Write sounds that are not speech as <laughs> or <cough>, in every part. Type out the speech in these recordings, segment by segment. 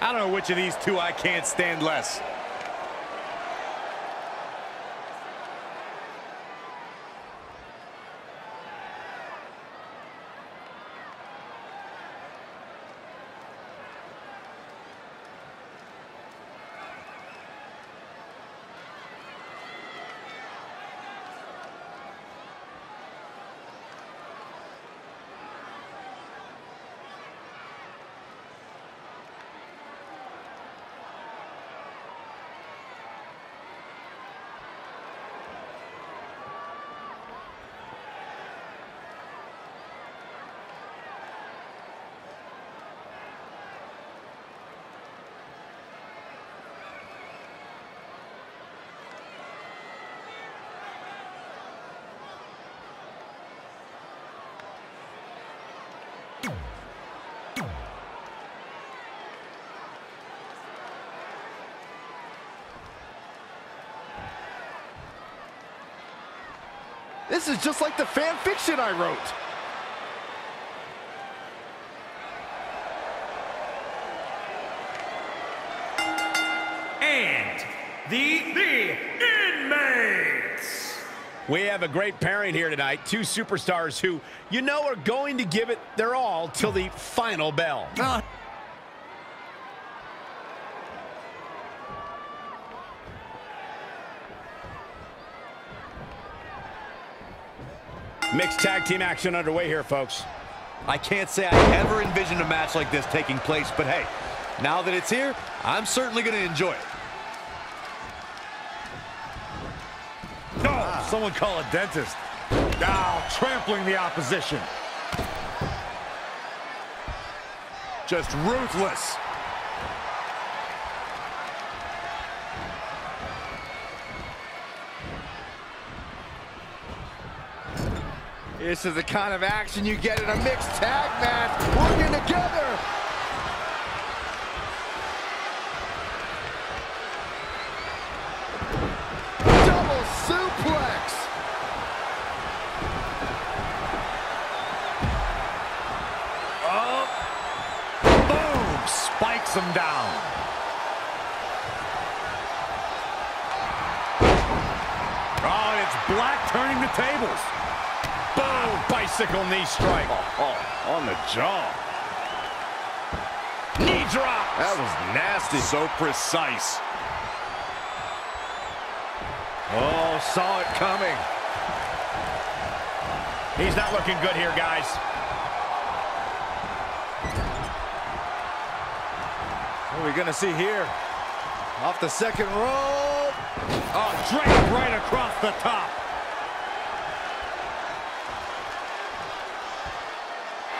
I don't know which of these two I can't stand less. This is just like the fan fiction I wrote. And the, the inmates. We have a great pairing here tonight. Two superstars who, you know, are going to give it their all till the final bell. Uh, Mixed tag team action underway here, folks. I can't say I ever envisioned a match like this taking place, but hey, now that it's here, I'm certainly going to enjoy it. No, someone call a dentist. Now trampling the opposition. Just ruthless. This is the kind of action you get in a mixed tag match. Working together. Double suplex. Oh. Boom! Spikes him down. Oh, it's Black turning the tables. Boom! Bicycle knee strike. Oh, oh, on the jaw. Knee drop. That was nasty. So precise. Oh, saw it coming. He's not looking good here, guys. What are we going to see here? Off the second rope. Oh, draped right across the top.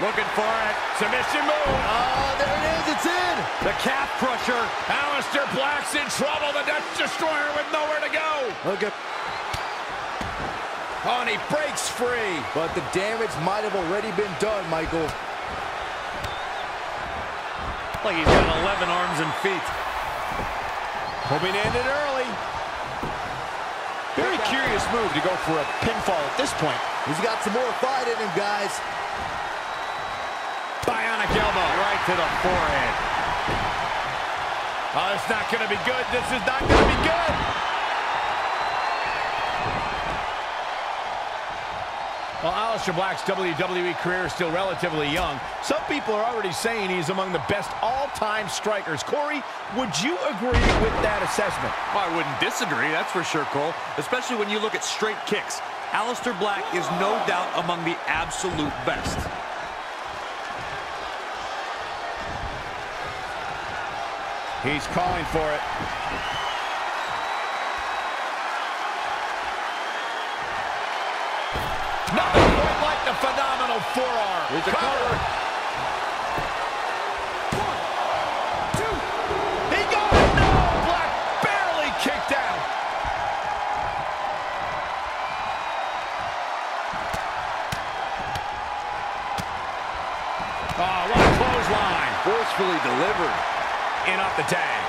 Looking for it. Submission move. Oh, there it is. It's in. The calf crusher. Aleister Black's in trouble. The Dutch Destroyer with nowhere to go. Look at. Oh, and he breaks free. But the damage might have already been done, Michael. Like he's got 11 arms and feet. Hoping to end it early. Very curious move to go for a pinfall at this point. He's got some more fight in him, guys. Elbow right to the forehead. Oh, it's not going to be good. This is not going to be good. Well, Aleister Black's WWE career is still relatively young. Some people are already saying he's among the best all-time strikers. Corey, would you agree with that assessment? Oh, I wouldn't disagree, that's for sure, Cole. Especially when you look at straight kicks. Aleister Black is no doubt among the absolute best. He's calling for it. Nothing quite like the phenomenal forearm. Here's the Cover. He got it. No, Black barely kicked out. Oh, what a clothesline. Forcefully delivered. In off the tag.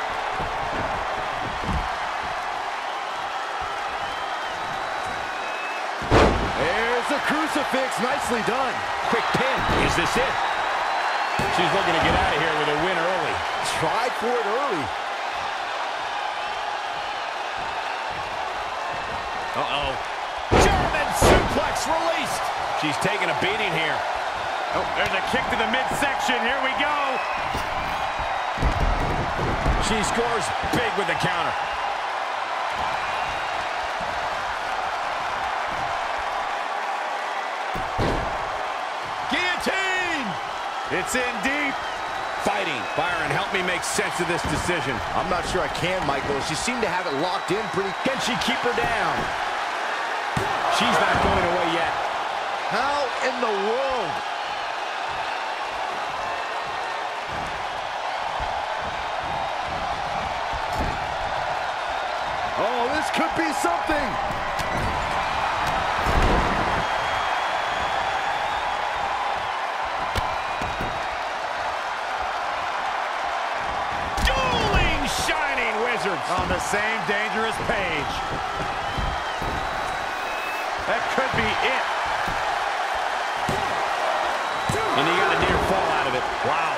There's the crucifix. Nicely done. Quick pin. Is this it? She's looking to get out of here with a win early. tried for it early. Uh-oh. German suplex released. She's taking a beating here. Oh, there's a kick to the midsection. Here we go. She scores big with the counter. Guillotine! It's in deep. Fighting. Byron, help me make sense of this decision. I'm not sure I can, Michael. She seemed to have it locked in pretty... Can she keep her down? She's not going away yet. How in the world? Could be something. Dueling Shining Wizards. On the same dangerous page. That could be it. And he got a near fall out of it. Wow.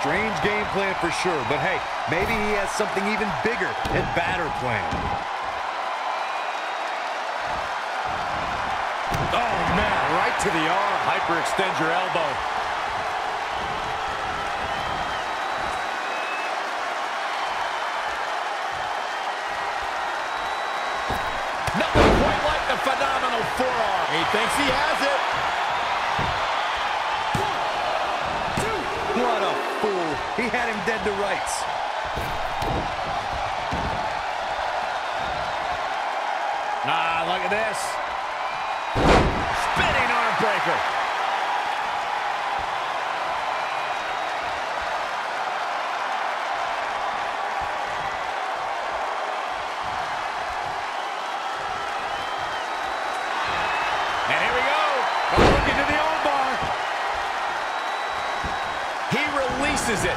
Strange game plan for sure, but hey, maybe he has something even bigger and badder planned. Oh, man, right to the arm. Hyperextend your elbow. Nothing quite like the phenomenal forearm. He thinks he has He had him dead to rights. Ah, look at this. Spinning arm breaker. Releases it.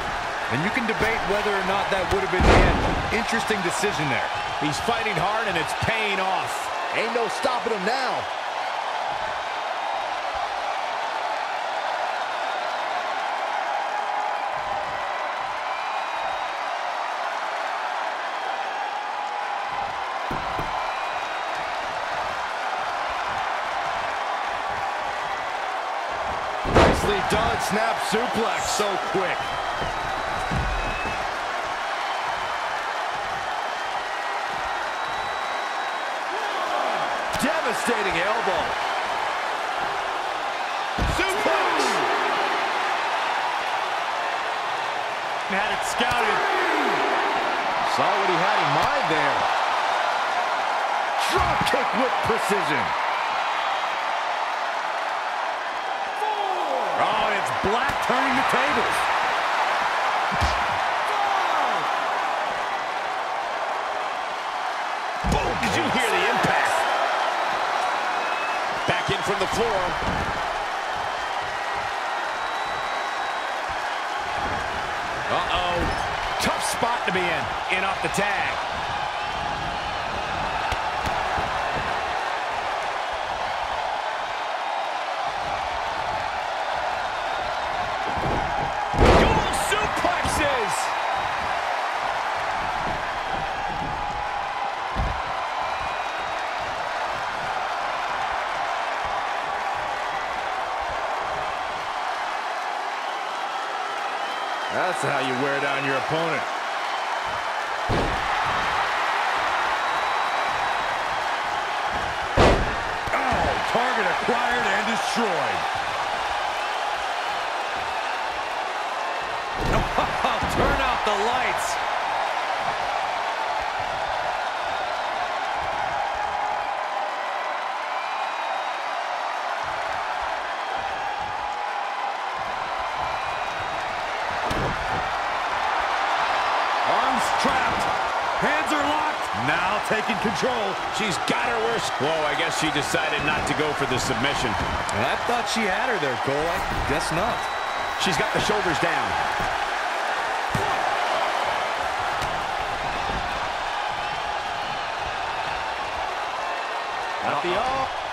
And you can debate whether or not that would have been the end. Interesting decision there. He's fighting hard and it's paying off. Ain't no stopping him now. Nicely done, snap suplex. So quick. Scouted. Saw what he had in mind there. Drop kick with precision. Oh, it's Black turning the tables. Boom! Did you hear the impact? Back in from the floor. Uh-oh. Tough spot to be in. In off the tag. That's how you wear down your opponent. Oh, target acquired and destroyed. <laughs> Turn out the lights. control. She's got her worst. Whoa, I guess she decided not to go for the submission. And I thought she had her there, Cole. I guess not. She's got the shoulders down. At the.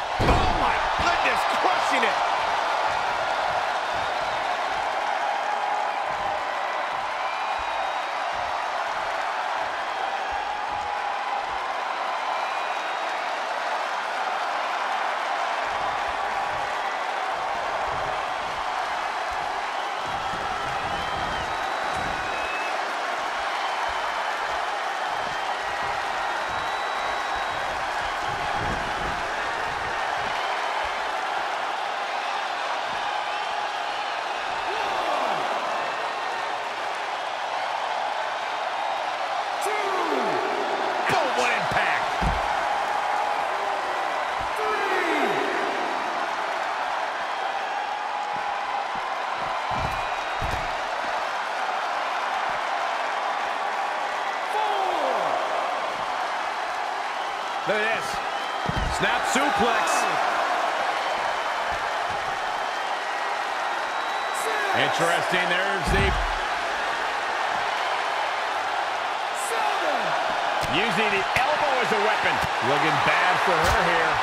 Look at this. Snap suplex. Interesting. There's the... Using the elbow as a weapon. Looking bad for her here.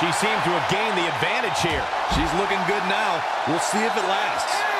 She seemed to have gained the advantage here. She's looking good now. We'll see if it lasts.